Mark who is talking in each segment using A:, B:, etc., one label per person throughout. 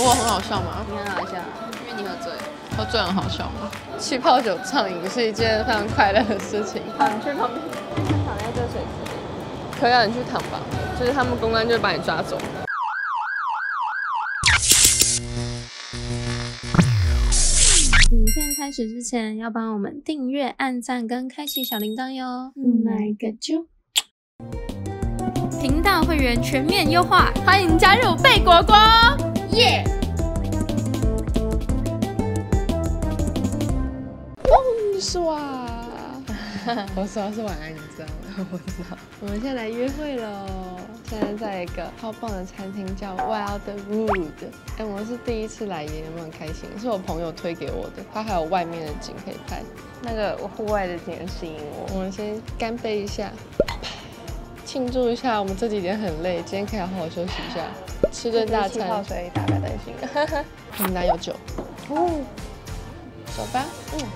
A: 我很好笑吗？
B: 你很好笑，因为你喝醉。
A: 喝醉很好笑吗？气泡酒畅饮是一件非常快乐的事情。
B: 好，你去旁边，躺在这水池里。
A: 可以啊你去躺吧，就是他们公关就会把你抓走。
C: 影片开始之前，要帮我们订阅、按赞跟开启小铃铛哟。来个啾！频道会员全面优化，欢迎加入贝果果，耶！
A: 哦，是哇。我说是晚安，你知道吗？我知道。我们现在来约会喽！现在在一个超棒的餐厅，叫 Wild Wood。哎，我们是第一次来耶，有没有很开心？是我朋友推给我的，它还有外面的景可以拍。那个户外的景吸引我。我们先干杯一下，庆祝一下。我们这几天很累，今天可以好好休息一下，吃顿大餐。
B: 泡水，大家担心。
A: 我们家有酒。哦，走吧。嗯。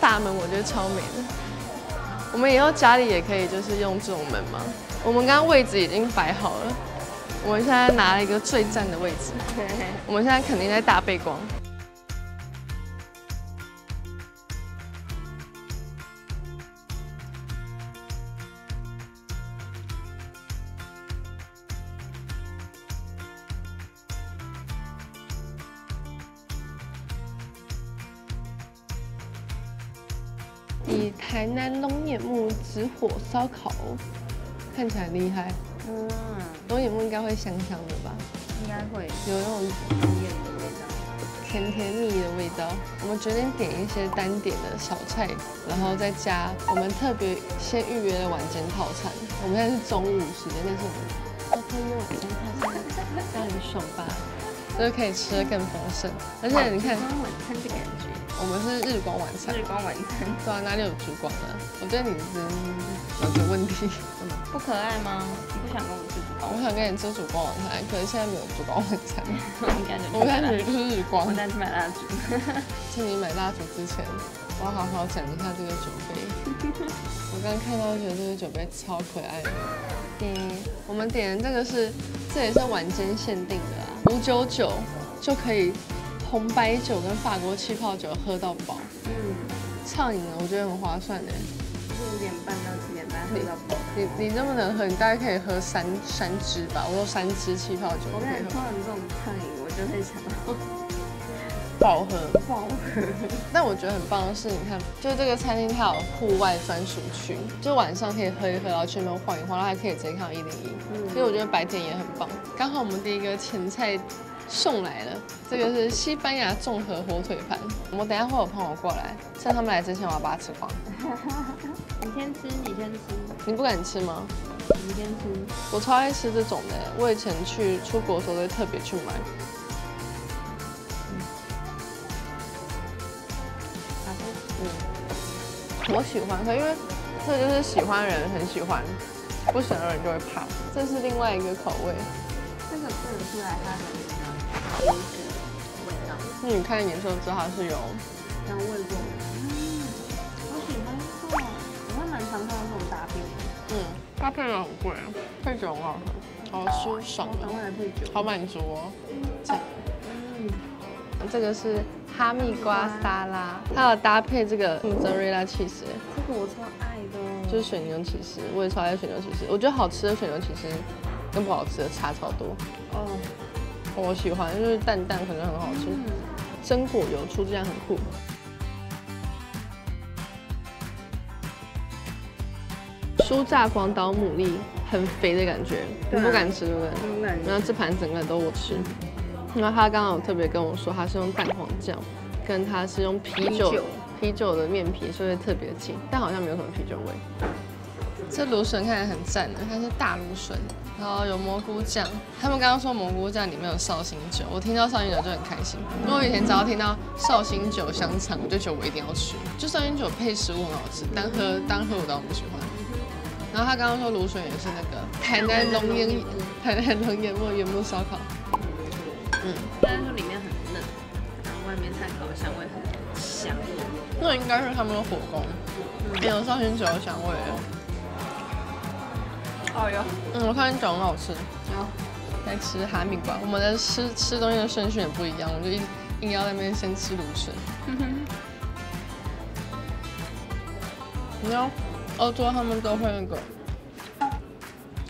A: 大门我觉得超美的，我们以后家里也可以就是用这种门吗？我们刚刚位置已经摆好了，我们现在拿了一个最赞的位置，我们现在肯定在大背光。火烧烤，看起来厉害。嗯，龙眼木应该会香香的吧？
B: 应该会
A: 有那种
B: 龙眼的味道，
A: 甜甜蜜的味道。我们决定点一些单点的小菜，然后再加我们特别先预约的晚间套餐。我们现在是中午时间，但是我们要预约晚间套餐，这样很爽吧？就是可以吃的更丰盛，而且你看
B: 晚餐的感觉。
A: 我们是日光晚餐，
B: 日光晚餐，
A: 对啊，哪里有烛光啊？我觉得你真有个问题，
B: 不可爱吗？你不想跟我吃烛光？
A: 我想跟你吃烛光晚餐，可是现在没有烛光晚餐。
B: 我感觉
A: 我感觉就是日光。
B: 我再去买蜡烛。
A: 趁你买蜡烛之前，我要好好讲一下这个酒杯。我刚看到觉得这个酒杯超可爱的。嗯，我们点的这个是，这也是晚间限定的啊，五九九就可以。红白酒跟法国气泡酒喝到饱，嗯，畅饮了，我觉得很划算的。
B: 五点半到七点半喝到饱。你
A: 你这么能喝，你大概可以喝三三支吧？我有三支气泡酒。
B: 我跟你喝完这种畅饮，我就会想到
A: 饱和。
B: 饱和。
A: 但我觉得很棒的是，你看，就是这个餐厅它有户外专属区，就晚上可以喝一喝，然后去那边晃一晃，然后还可以直接看到一零一。嗯。所以我觉得白天也很棒。刚好我们第一个前菜。送来了，这个是西班牙综合火腿盘。我们等下会有朋友过来，趁他们来之前，我要把它吃光。
B: 你先吃，你先吃。
A: 你不敢吃吗？
B: 你先吃。
A: 我超爱吃这种的，我以前去出国的时候会特别去买。我喜欢它，因为这就是喜欢人很喜欢，不喜欢的人就会怕。这是另外一个口味。
B: 这个看得出来它的。味道，那
A: 你看颜色知道它是有
B: 香味过的。嗯，我喜欢这种，我还蛮常看到这种搭配。
A: 嗯，搭配的很贵，配酒很好喝，好舒爽的。好满足哦。这，嗯，这个是哈密瓜沙拉，它有搭配这个莫扎瑞拉起司。
B: 这个我超爱的，
A: 就是水牛起司，我也超爱水牛起司。我觉得好吃的水牛起司跟不好吃的差超多。哦。我喜欢，就是淡淡，可能很好吃。榛果油出这样很酷。酥炸广岛牡蛎，很肥的感觉，你不敢吃对不对？然后这盘整个都我吃。因为他刚刚有特别跟我说，他是用蛋黄酱，跟他是用啤酒啤酒的面皮，所以特别轻，但好像没有什么啤酒味。这芦笋看起来很赞的，它是大芦笋，然后有蘑菇酱。他们刚刚说蘑菇酱里面有绍兴酒，我听到绍兴酒就很开心。因为我以前只要听到绍兴酒香肠，我就觉得我一定要吃。就绍兴酒配食物很好吃，单喝单喝我倒不喜欢。然后他刚刚说芦笋也是那个台南龙岩，台南龙岩木原木烧烤。
B: 嗯，但是说里面很嫩，然后外面炭烤的香味很香。
A: 那应该是他们的火锅，没有绍兴酒的香味。
B: 哦哟，
A: 嗯，我看你讲很好吃。好，来吃哈密瓜。我们的吃吃东西的顺序也不一样，我就硬硬要在那边先吃芦笋。你知道欧洲他们都会那个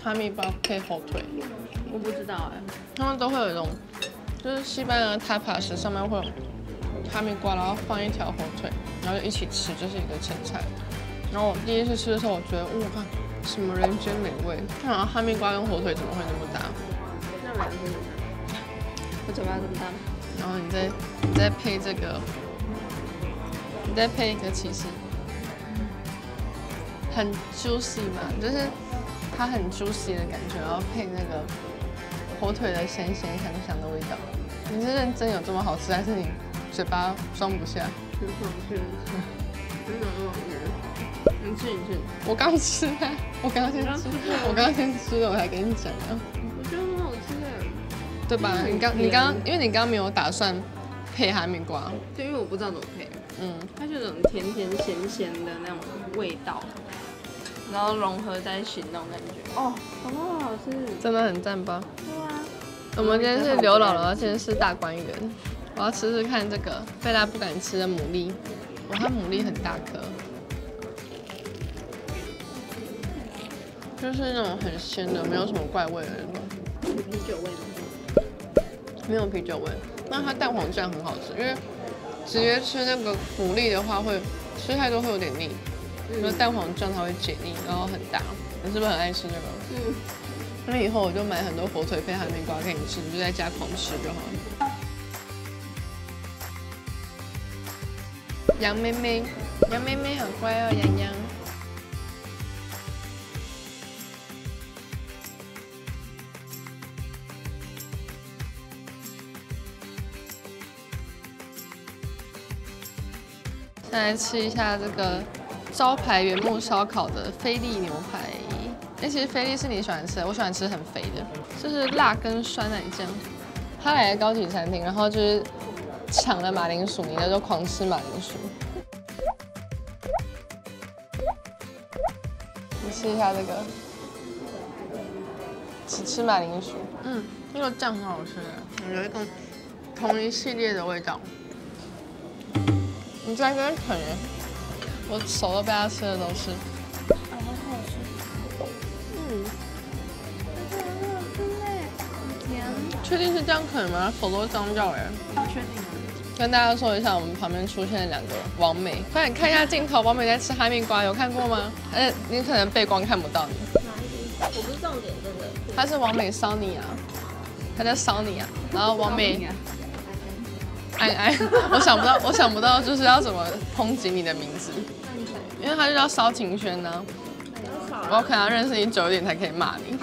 A: 哈密瓜配火腿？
B: 我不知道哎，
A: 他们都会有一种，就是西班牙 tapas 上面会有哈密瓜，然后放一条火腿，然后就一起吃，就是一个前菜。然后我第一次吃的时候，我觉得哇，什么人间美味！啊，哈密瓜跟火腿怎么会那么搭？
B: 那我嘴巴这么大。
A: 然后你再你再配这个，你再配一个起司。很 juicy 嘛，就是它很 juicy 的感觉，然后配那个火腿的咸咸香香的味道。你是认真有这么好吃，还是你嘴巴装不下？
B: 很好吃，真的很好吃。你吃你吃。
A: 我刚吃啊，我刚刚先吃，我刚刚先吃了，我才跟你讲啊。
B: 我觉得很好吃哎。
A: 对吧？你刚你刚刚，因为你刚刚没有打算配哈密瓜。
B: 对，因为我不知道怎么配。嗯，它是种甜甜咸咸的那种味道。然后融合在一起那种感觉哦，好好吃，
A: 真的很赞吧？
B: 对啊。
A: 我们今天是刘姥姥，今天是大观园。我要吃吃看这个贝拉不敢吃的牡蛎，哇，它牡蛎很大颗，就是那种很鲜的，没有什么怪味的那
B: 种。有啤酒味
A: 吗？没有啤酒味。那它蛋黄酱很好吃，因为直接吃那个牡蛎的话，会吃太多会有点腻。因为蛋黄酱它会解腻，然后很大。你是不是很爱吃那个？嗯。那以后我就买很多火腿配哈密瓜给你吃，你就在家狂吃就好了。杨妹妹，杨妹妹好乖哦，杨洋。再来吃一下这个。招牌原木烧烤的菲力牛排，哎，其实菲力是你喜欢吃的，我喜欢吃很肥的，就是辣跟酸奶酱。他来高级餐厅，然后就是抢了马铃薯，你就狂吃马铃薯。你试一下这个，只吃马铃薯，嗯，那个酱很好吃，有一个同一系列的味道。你在跟啃人？我手都被他吃的都是，确定是这样啃吗？手都脏掉哎。
B: 确定。
A: 跟大家说一下，我们旁边出现了两个王美，快点看一下镜头，王美在吃哈密瓜，有看过吗？呃，你可能背光看不到你。
B: 哪一我不是重点，真的。
A: 他是王美烧你啊，他在烧你啊，然后王美。安安，我想不到，我想不到就是要怎么抨击你的名字。因为他就叫烧晴轩呢，我可能要认识你久一点才可以骂你。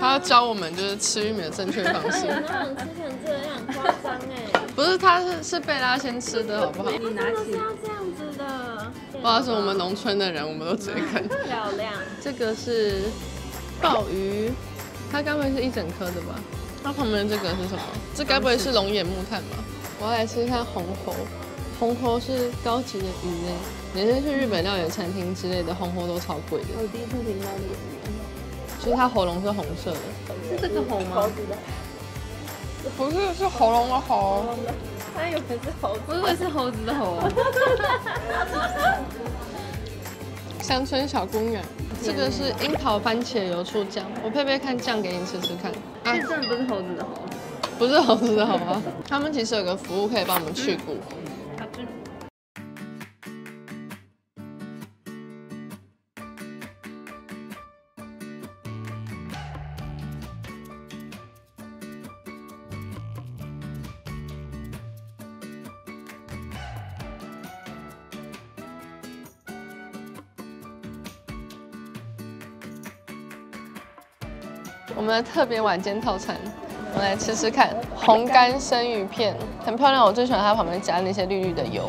A: 他要教我们就是吃玉米的正确方式。
B: 吃成这样夸张哎！
A: 不是，他是是贝拉先吃的好不好？
B: 你拿起要这样子的。
A: 不是我们农村的人，我们都直接啃。
B: 漂亮。
A: 这个是鲍鱼，它该不会是一整颗的吧？它旁边这个是什么？这该不会是龙眼木炭吧？我要来吃一下红喉。红喉是高级的鱼类，每次去日本料理餐厅之类的，红喉都超贵的。
B: 我第一次听到这个
A: 就是它喉咙是红色的。
B: 是这个猴吗？
A: 不是，是喉咙的喉。
B: 它有可是猴子，我以为是猴子的猴。
A: 乡村小公园，这个是樱桃番茄油醋酱，我配配看酱给你吃吃看。
B: 啊，真的不是猴子的猴，
A: 不是猴子的猴吗？他们其实有个服务可以帮我们去骨。我们的特别晚间套餐，我们来吃吃看红干生鱼片，很漂亮。我最喜欢它旁边加那些绿绿的油。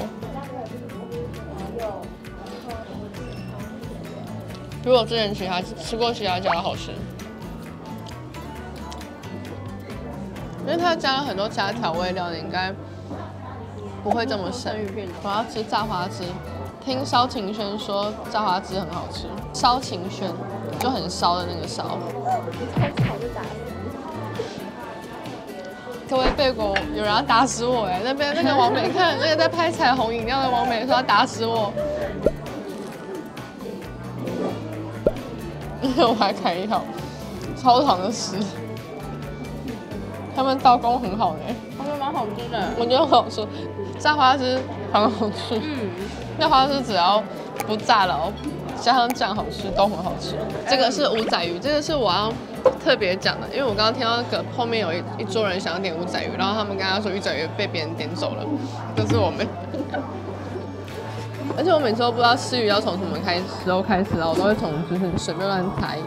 A: 比我之前其他吃过其他家的好吃。因为它加了很多其他调味料，你应该不会这么省。我要吃炸花枝，听萧晴轩说炸花枝很好吃。萧晴轩就很烧的那个烧。各位贝果，有人要打死我哎！那边那个王美，看那个在拍彩虹饮料的王美说要打死我。我还开一条超长的丝。他们刀工很好呢，
B: 他们蛮好吃的，
A: 我觉得很好吃，炸花枝很好吃，嗯，那花枝只要不炸了，加上酱好吃都很好吃。这个是五仔鱼，这个是我要特别讲的，因为我刚刚听到那个后面有一一桌人想要点五仔鱼，然后他们跟他说鱼仔鱼被别人点走了，就是我们。而且我每次都不知道吃鱼要从什么开始时候开始然后我都会从就是随便乱猜。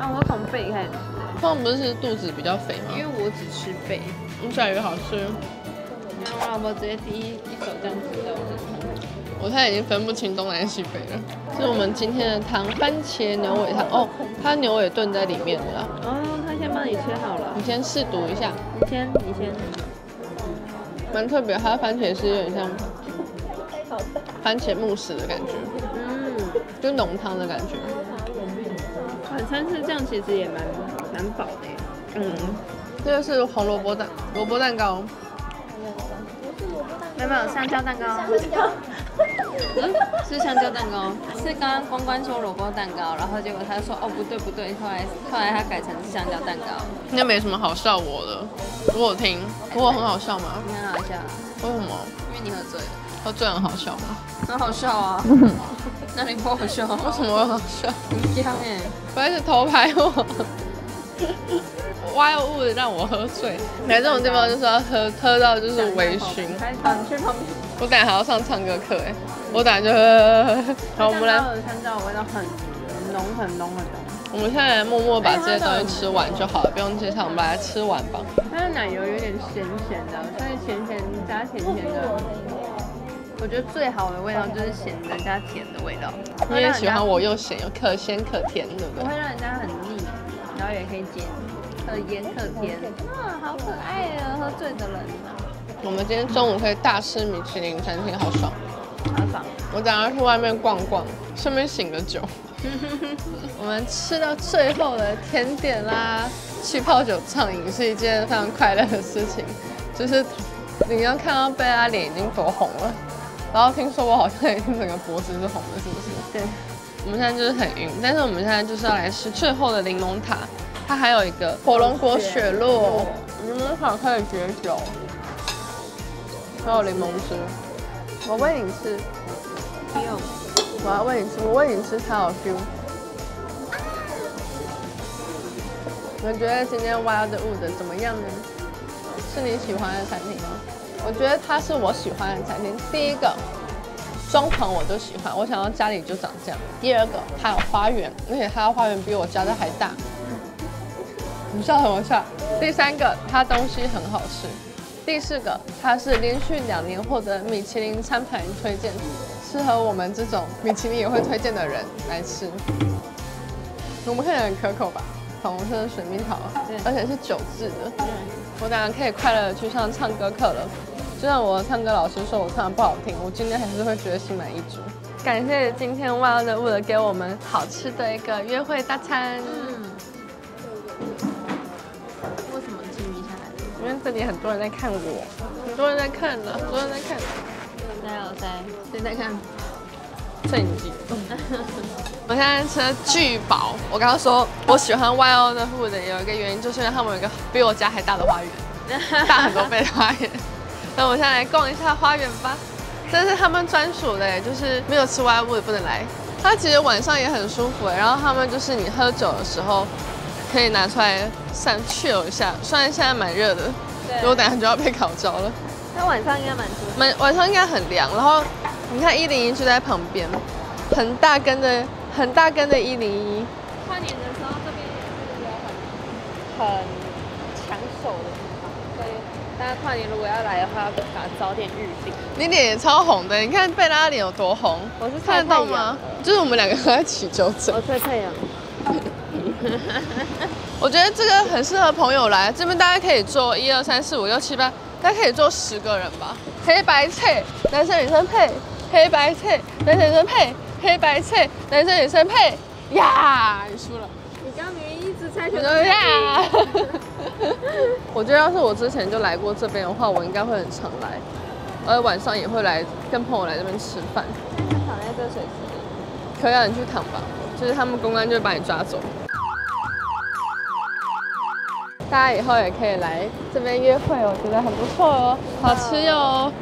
B: 啊，我从背开始。
A: 他们不是肚子比较肥吗？
B: 因为我只吃背，
A: 鱼仔鱼好吃。
B: 你看我老婆直接第一一手这样子在我
A: 现在已经分不清东南西北了。是我们今天的汤，番茄牛尾汤。哦，它牛尾炖在里面的啦。
B: 哦，他先帮你切好了。
A: 你先试读一下。
B: 你先，你先。
A: 蛮特别，它的番茄是有点像番茄慕斯的感觉。嗯。就浓汤的感觉。
B: 晚餐是这样，其实也蛮。蛮饱的，嗯，
A: 这个是红萝卜蛋萝卜蛋糕，
B: 没有没有香蕉蛋糕，嗯，是香蕉蛋糕，是刚刚关关说萝卜蛋糕，然后结果他说哦不对不对，后来后来他改成是香蕉蛋糕，
A: 那没什么好笑我的，我听，我很好笑吗？
B: 很好笑，
A: 为什么？
B: 因为你喝醉了，
A: 喝醉很好笑吗？
B: 很好笑啊，那你不好笑，为
A: 什么会好笑？
B: 很香哎，
A: 不会是偷拍我？挖物让我喝醉，来这种地方就是要喝喝到就是微醺。我等下还要上唱歌课哎，我等下就喝。好，我们来。
B: 香蕉的味道很浓很浓很浓。
A: 我们现在默默把这些东西吃完就好了，不用介绍，我们把它吃完吧。
B: 它的奶油有点咸咸的，所以咸咸加甜甜的。我觉得最好的味道就是咸的加甜的味道。
A: 你也喜欢我又咸又可咸可甜，对不对？
B: 不会让人家很腻。然后也可以煎，可盐可甜，哇，好可爱啊！喝醉的人啊
A: 我们今天中午可以大吃米其林餐厅，好爽，
B: 好爽。
A: 我等下去外面逛逛，顺便醒个酒。我们吃到最后的甜点啦，气泡酒畅饮是一件非常快乐的事情。就是你要看到贝拉脸已经多红了，然后听说我好像已经整个脖子是红的，是不是？
B: 对。
A: 我们现在就是很晕，但是我们现在就是要来吃最后的柠檬塔，它还有一个火龙果雪露，柠檬塔可以解酒，还有柠檬汁，我喂你吃，
B: 不用，
A: 我要喂你吃，我喂你吃才有 feel。你们觉得今天 Wild Wood 怎么样呢？是你喜欢的餐厅吗？我觉得它是我喜欢的餐厅，第一个。装潢我都喜欢，我想要家里就长这样。第二个，它有花园，而且它的花园比我家的还大。你笑什么笑？第三个，它东西很好吃。第四个，它是连续两年获得米其林餐盘推荐，适合我们这种米其林也会推荐的人来吃。我们看起来很可口吧？粉红色的水蜜桃，而且是酒制的。我等下可以快乐的去上唱歌课了。就像我唱歌老师说我唱的不好听，我今天还是会觉得心满意足。感谢今天 Wild Wood 给我们好吃的一个约会大餐。嗯。
B: 为什么静谧下来？
A: 因为这里很多人在看我，很多人在看呢，很多人在看。
B: 加油，在谁在看？
A: 摄影机。我现在吃的巨饱。我刚刚说我喜欢 Wild Wood 有一个原因，就是因为他们有一个比我家还大的花园，大很多倍的花园。那我们现在来逛一下花园吧，这是他们专属的，就是没有吃 w i 也不能来。它其实晚上也很舒服哎，然后他们就是你喝酒的时候可以拿出来散 chill 一下，虽然现在蛮热的，如果等下就要被烤焦了。
B: 那晚上应该蛮舒服，
A: 晚晚上应该很凉。然后你看一零一就在旁边，很大根的很大根的一零一。
B: 跨年的时候这边也是有很很抢手的。大家跨年如果要来的话，把早点预定。
A: 你脸也超红的，你看贝拉脸有多红？
B: 我是
A: 看得到吗？就是我们两个在起纠正。
B: 我晒太阳。
A: 我觉得这个很适合朋友来，这边大概可以坐一二三四五六七八，大概可以坐十个人吧。黑白配，男生女生配，黑白配，男生女生配，黑白配，男生女生配。呀，你输了。
B: 你刚明明一直猜
A: 错。呀。我觉得要是我之前就来过这边的话，我应该会很常来，而晚上也会来跟朋友来这边吃饭。
B: 躺在这水池里。
A: 可以啊你去躺吧，就是他们公安就会把你抓走。大家以后也可以来这边约会，我觉得很不错哦，好吃又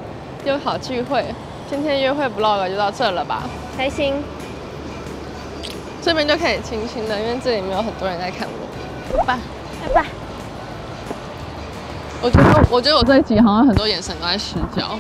A: 又好聚会。今天约会 vlog 就到这了吧？
B: 开心。
A: 这边就可以轻轻的，因为这里没有很多人在看我。
B: 拜拜拜。
A: 我觉得，我觉得我这一集好像很多眼神都在失焦。